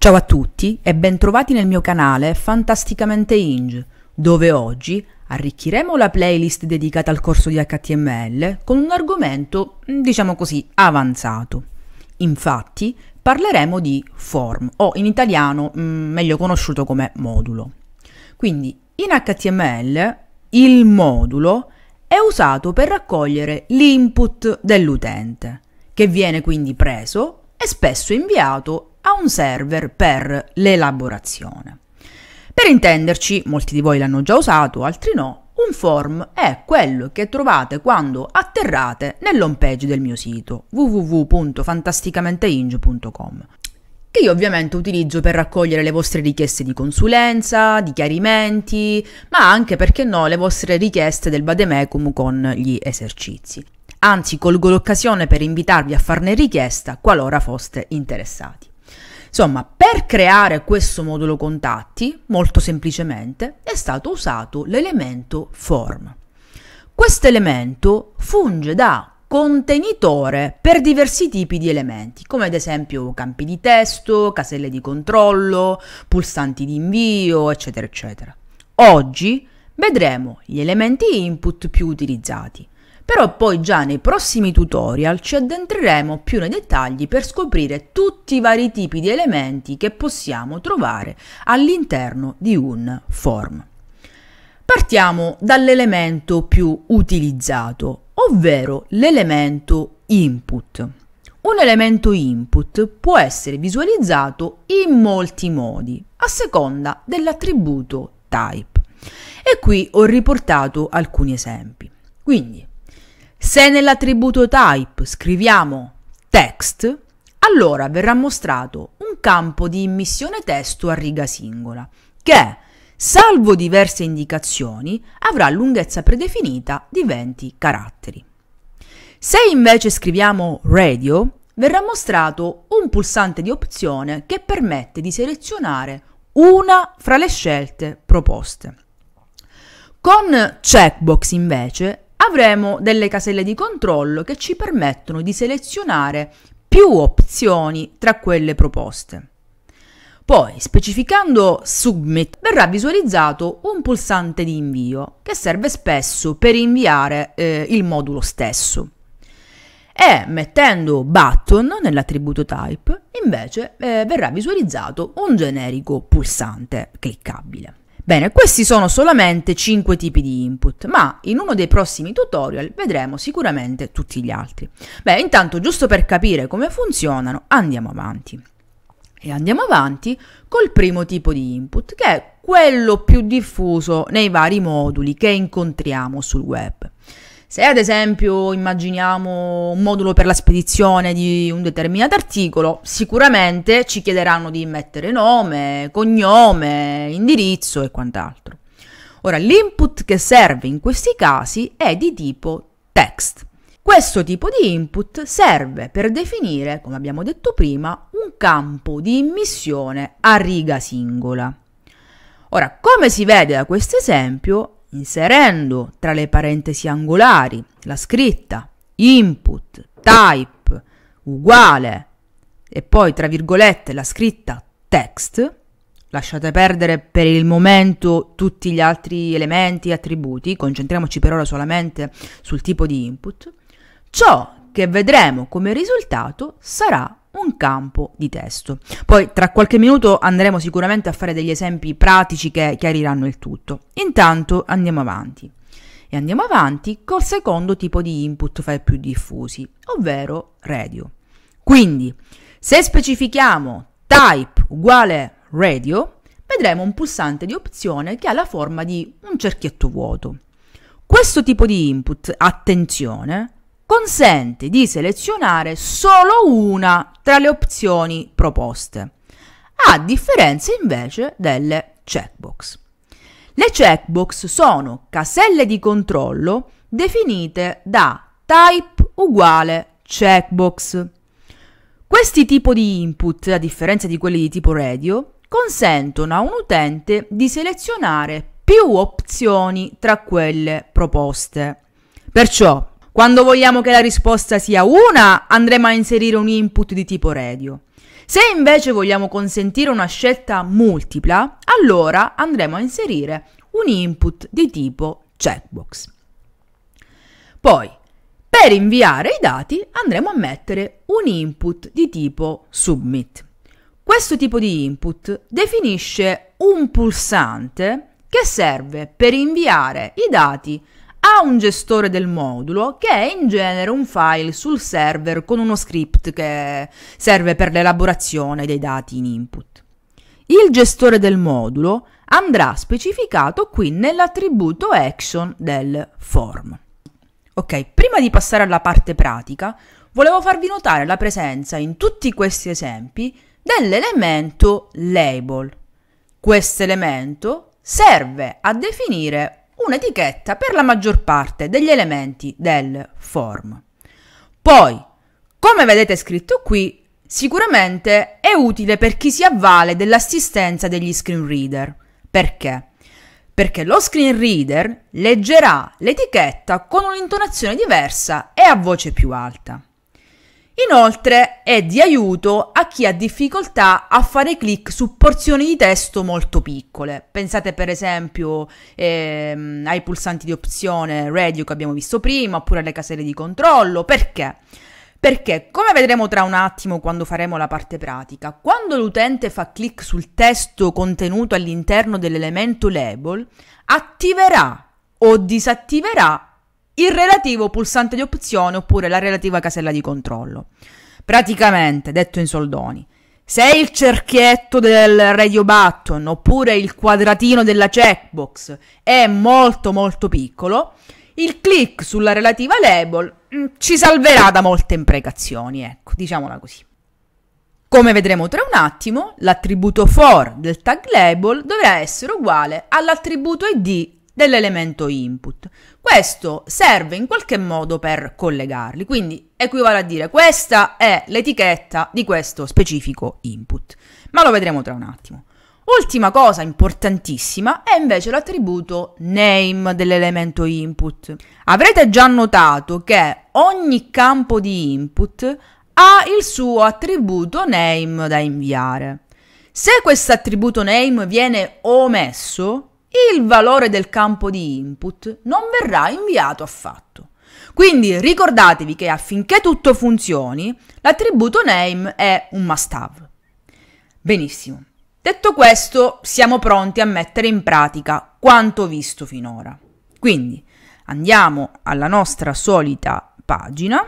Ciao a tutti e bentrovati nel mio canale Fantasticamente Inge, dove oggi arricchiremo la playlist dedicata al corso di HTML con un argomento, diciamo così, avanzato. Infatti parleremo di form, o in italiano mm, meglio conosciuto come modulo. Quindi in HTML il modulo è usato per raccogliere l'input dell'utente, che viene quindi preso e spesso inviato a un server per l'elaborazione. Per intenderci, molti di voi l'hanno già usato, altri no, un form è quello che trovate quando atterrate nell'home page del mio sito www.fantasticamenteinge.com che io ovviamente utilizzo per raccogliere le vostre richieste di consulenza, di chiarimenti, ma anche perché no le vostre richieste del vademecum con gli esercizi. Anzi, colgo l'occasione per invitarvi a farne richiesta qualora foste interessati. Insomma, per creare questo modulo contatti, molto semplicemente, è stato usato l'elemento form. Questo elemento funge da contenitore per diversi tipi di elementi, come ad esempio campi di testo, caselle di controllo, pulsanti di invio, eccetera, eccetera. Oggi vedremo gli elementi input più utilizzati, però poi già nei prossimi tutorial ci addentreremo più nei dettagli per scoprire tutti i vari tipi di elementi che possiamo trovare all'interno di un form. Partiamo dall'elemento più utilizzato, ovvero l'elemento input. Un elemento input può essere visualizzato in molti modi, a seconda dell'attributo type. E qui ho riportato alcuni esempi. Quindi, se nell'attributo type scriviamo text, allora verrà mostrato un campo di immissione testo a riga singola che, salvo diverse indicazioni, avrà lunghezza predefinita di 20 caratteri. Se invece scriviamo radio, verrà mostrato un pulsante di opzione che permette di selezionare una fra le scelte proposte. Con checkbox invece avremo delle caselle di controllo che ci permettono di selezionare più opzioni tra quelle proposte. Poi, specificando Submit, verrà visualizzato un pulsante di invio che serve spesso per inviare eh, il modulo stesso. E mettendo Button nell'attributo Type, invece, eh, verrà visualizzato un generico pulsante cliccabile. Bene, questi sono solamente 5 tipi di input, ma in uno dei prossimi tutorial vedremo sicuramente tutti gli altri. Beh, intanto giusto per capire come funzionano, andiamo avanti. E andiamo avanti col primo tipo di input, che è quello più diffuso nei vari moduli che incontriamo sul web. Se ad esempio immaginiamo un modulo per la spedizione di un determinato articolo, sicuramente ci chiederanno di mettere nome, cognome, indirizzo e quant'altro. Ora, l'input che serve in questi casi è di tipo text. Questo tipo di input serve per definire, come abbiamo detto prima, un campo di immissione a riga singola. Ora, come si vede da questo esempio, inserendo tra le parentesi angolari la scritta input type uguale e poi tra virgolette la scritta text, lasciate perdere per il momento tutti gli altri elementi e attributi, concentriamoci per ora solamente sul tipo di input, ciò che vedremo come risultato sarà un campo di testo. Poi tra qualche minuto andremo sicuramente a fare degli esempi pratici che chiariranno il tutto. Intanto andiamo avanti. E andiamo avanti col secondo tipo di input fra più diffusi, ovvero radio. Quindi, se specifichiamo type uguale radio, vedremo un pulsante di opzione che ha la forma di un cerchietto vuoto. Questo tipo di input, attenzione, consente di selezionare solo una tra le opzioni proposte, a differenza invece delle checkbox. Le checkbox sono caselle di controllo definite da type uguale checkbox. Questi tipi di input, a differenza di quelli di tipo radio, consentono a un utente di selezionare più opzioni tra quelle proposte. Perciò quando vogliamo che la risposta sia una, andremo a inserire un input di tipo radio. Se invece vogliamo consentire una scelta multipla, allora andremo a inserire un input di tipo checkbox. Poi, per inviare i dati andremo a mettere un input di tipo submit. Questo tipo di input definisce un pulsante che serve per inviare i dati a un gestore del modulo che è in genere un file sul server con uno script che serve per l'elaborazione dei dati in input. Il gestore del modulo andrà specificato qui nell'attributo action del form. Ok, prima di passare alla parte pratica, volevo farvi notare la presenza in tutti questi esempi dell'elemento label. Questo elemento serve a definire un'etichetta per la maggior parte degli elementi del form. Poi, come vedete scritto qui, sicuramente è utile per chi si avvale dell'assistenza degli screen reader. Perché? perché lo screen reader leggerà l'etichetta con un'intonazione diversa e a voce più alta. Inoltre è di aiuto a chi ha difficoltà a fare clic su porzioni di testo molto piccole. Pensate per esempio ehm, ai pulsanti di opzione radio che abbiamo visto prima, oppure alle caselle di controllo. Perché? Perché, come vedremo tra un attimo quando faremo la parte pratica, quando l'utente fa clic sul testo contenuto all'interno dell'elemento label, attiverà o disattiverà il relativo pulsante di opzione oppure la relativa casella di controllo. Praticamente, detto in soldoni, se il cerchietto del radio button oppure il quadratino della checkbox è molto molto piccolo, il click sulla relativa label mm, ci salverà da molte imprecazioni, ecco, diciamola così. Come vedremo tra un attimo, l'attributo for del tag label dovrà essere uguale all'attributo id dell'elemento input. Questo serve in qualche modo per collegarli, quindi equivale a dire questa è l'etichetta di questo specifico input, ma lo vedremo tra un attimo. Ultima cosa importantissima è invece l'attributo name dell'elemento input. Avrete già notato che ogni campo di input ha il suo attributo name da inviare. Se questo attributo name viene omesso, il valore del campo di input non verrà inviato affatto. Quindi ricordatevi che affinché tutto funzioni, l'attributo name è un must have. Benissimo. Detto questo, siamo pronti a mettere in pratica quanto visto finora. Quindi andiamo alla nostra solita pagina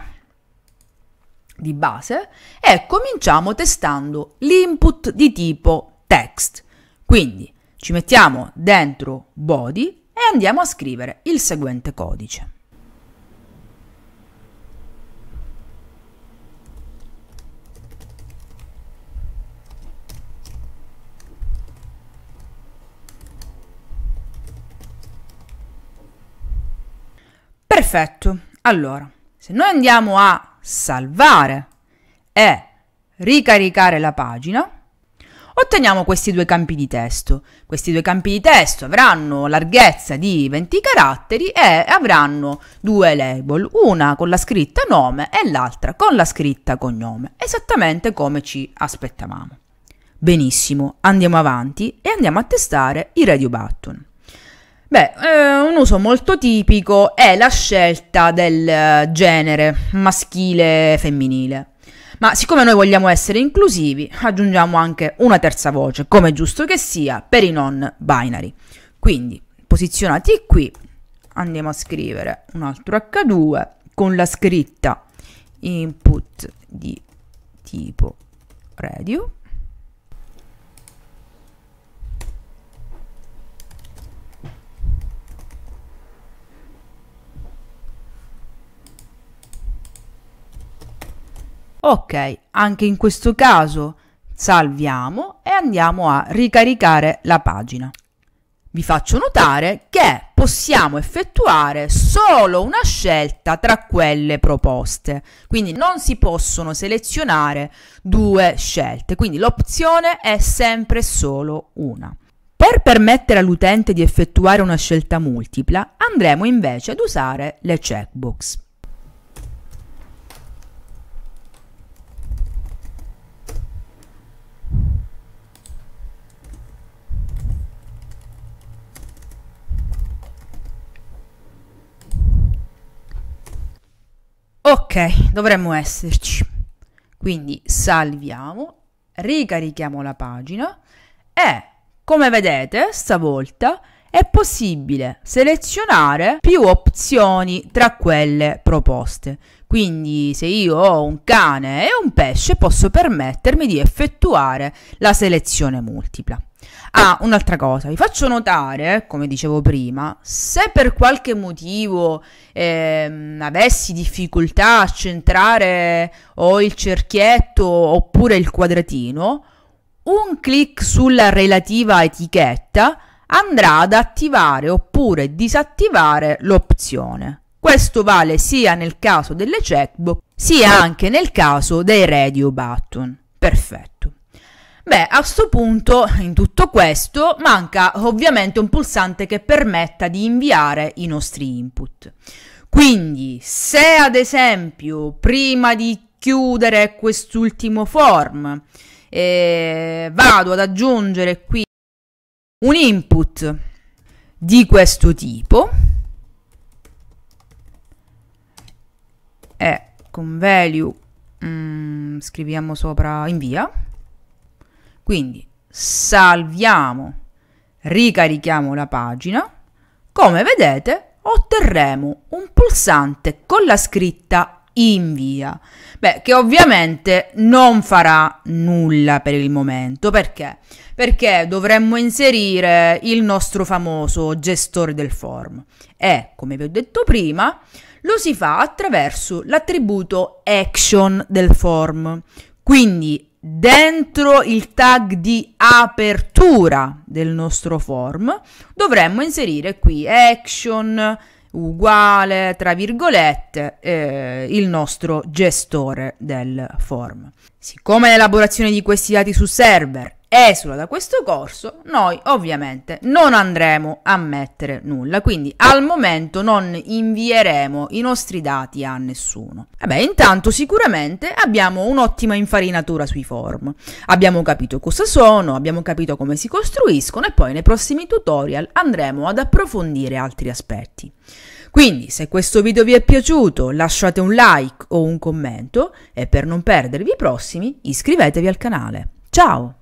di base e cominciamo testando l'input di tipo text. Quindi ci mettiamo dentro body e andiamo a scrivere il seguente codice. Perfetto. Allora, se noi andiamo a salvare e ricaricare la pagina, otteniamo questi due campi di testo. Questi due campi di testo avranno larghezza di 20 caratteri e avranno due label, una con la scritta nome e l'altra con la scritta cognome, esattamente come ci aspettavamo. Benissimo, andiamo avanti e andiamo a testare i radio button. Beh, eh, un uso molto tipico è la scelta del eh, genere maschile e femminile. Ma siccome noi vogliamo essere inclusivi, aggiungiamo anche una terza voce, come giusto che sia, per i non binary. Quindi, posizionati qui, andiamo a scrivere un altro H2 con la scritta input di tipo radio Ok, anche in questo caso salviamo e andiamo a ricaricare la pagina. Vi faccio notare che possiamo effettuare solo una scelta tra quelle proposte, quindi non si possono selezionare due scelte, quindi l'opzione è sempre solo una. Per permettere all'utente di effettuare una scelta multipla andremo invece ad usare le checkbox. Ok, dovremmo esserci. Quindi salviamo, ricarichiamo la pagina e come vedete stavolta è possibile selezionare più opzioni tra quelle proposte. Quindi se io ho un cane e un pesce posso permettermi di effettuare la selezione multipla. Ah, un'altra cosa, vi faccio notare, come dicevo prima, se per qualche motivo eh, avessi difficoltà a centrare o il cerchietto oppure il quadratino, un clic sulla relativa etichetta andrà ad attivare oppure disattivare l'opzione. Questo vale sia nel caso delle checkbox sia anche nel caso dei radio button. Perfetto. Beh, a questo punto, in tutto questo, manca ovviamente un pulsante che permetta di inviare i nostri input. Quindi, se ad esempio, prima di chiudere quest'ultimo form, eh, vado ad aggiungere qui un input di questo tipo e con value mm, scriviamo sopra invia quindi salviamo ricarichiamo la pagina. Come vedete otterremo un pulsante con la scritta invia beh che ovviamente non farà nulla per il momento. Perché? Perché dovremmo inserire il nostro famoso gestore del form. E, come vi ho detto prima, lo si fa attraverso l'attributo action del form. Quindi dentro il tag di apertura del nostro form dovremmo inserire qui action uguale tra virgolette eh, il nostro gestore del form. Siccome l'elaborazione di questi dati su server esula da questo corso, noi ovviamente non andremo a mettere nulla, quindi al momento non invieremo i nostri dati a nessuno. Vabbè, intanto sicuramente abbiamo un'ottima infarinatura sui form. Abbiamo capito cosa sono, abbiamo capito come si costruiscono e poi nei prossimi tutorial andremo ad approfondire altri aspetti. Quindi se questo video vi è piaciuto lasciate un like o un commento e per non perdervi i prossimi iscrivetevi al canale. Ciao!